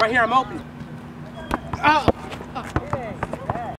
right here. I'm open. Oh. Uh,